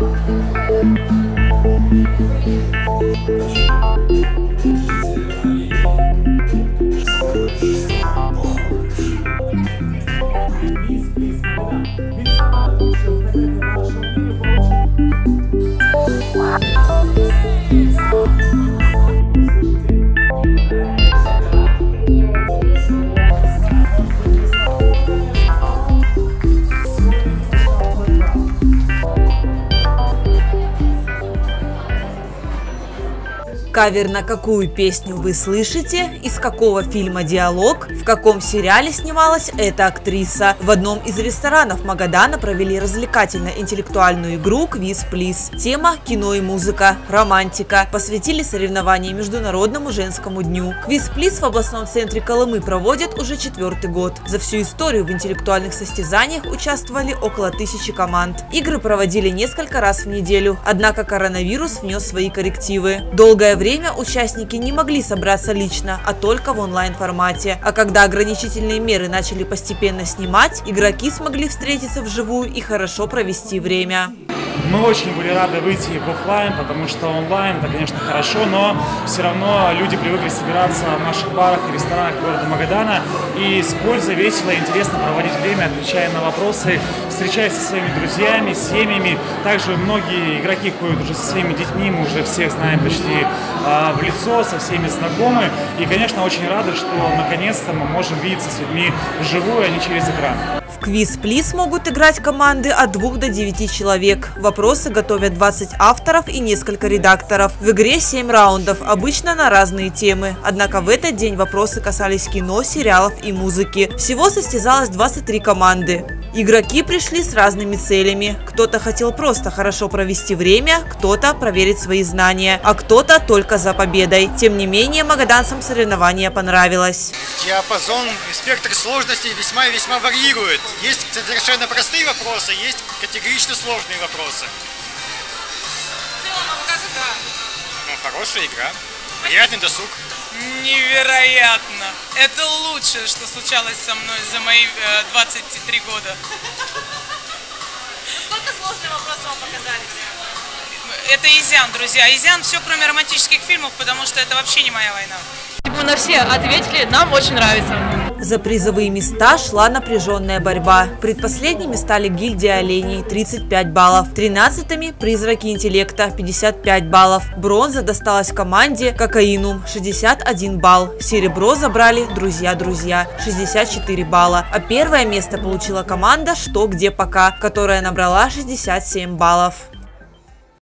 Wow. Кавер на какую песню вы слышите? Из какого фильма диалог? В каком сериале снималась эта актриса? В одном из ресторанов Магадана провели развлекательно-интеллектуальную игру «Квиз Плиз». Тема – кино и музыка, романтика. Посвятили соревнования Международному женскому дню. «Квиз Плиз» в областном центре Колымы проводят уже четвертый год. За всю историю в интеллектуальных состязаниях участвовали около тысячи команд. Игры проводили несколько раз в неделю, однако коронавирус внес свои коррективы. Долгое время время участники не могли собраться лично, а только в онлайн-формате. А когда ограничительные меры начали постепенно снимать, игроки смогли встретиться вживую и хорошо провести время. Мы очень были рады выйти в офлайн, потому что онлайн это, конечно, хорошо, но все равно люди привыкли собираться в наших барах и ресторанах города Магадана и с пользой весело и интересно проводить время, отвечая на вопросы, встречаясь со своими друзьями, семьями. Также многие игроки ходят уже со своими детьми, мы уже всех знаем почти э, в лицо, со всеми знакомы. И, конечно, очень рады, что наконец-то мы можем видеться с людьми вживую, а не через экран. Квиз-плиз могут играть команды от 2 до 9 человек. Вопросы готовят 20 авторов и несколько редакторов. В игре 7 раундов, обычно на разные темы. Однако в этот день вопросы касались кино, сериалов и музыки. Всего состязалось 23 команды. Игроки пришли с разными целями. Кто-то хотел просто хорошо провести время, кто-то проверить свои знания, а кто-то только за победой. Тем не менее, магаданцам соревнование понравилось. Диапазон и спектр сложностей весьма и весьма варьирует. Есть совершенно простые вопросы, есть категорично сложные вопросы. В целом, как игра? Ну, хорошая игра. Приятный досуг. Невероятно! Это лучшее, что случалось со мной за мои э, 23 года. Сколько сложных вопросов вам показали? Это Изян, друзья. Изян все, кроме романтических фильмов, потому что это вообще не моя война. Мы на все ответили, нам очень нравится. За призовые места шла напряженная борьба. Предпоследними стали гильдия оленей – 35 баллов. Тринадцатыми – призраки интеллекта – 55 баллов. Бронза досталась команде Кокаинум – 61 балл. Серебро забрали друзья-друзья – 64 балла. А первое место получила команда «Что, где, пока», которая набрала 67 баллов.